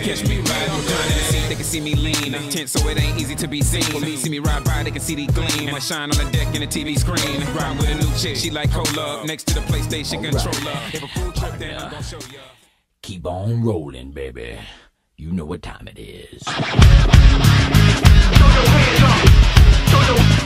trying catch me riding dirty. They can see me lean, tent so it ain't easy to be seen. For me, see me ride by, they can see the gleam. I shine on the deck in the TV screen. Ride with a new chick, she like cola next to the PlayStation controller. If a full trip, then I'm gonna show ya. Keep on rolling, baby. You know what time it is. Throw your hands up.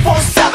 forçar.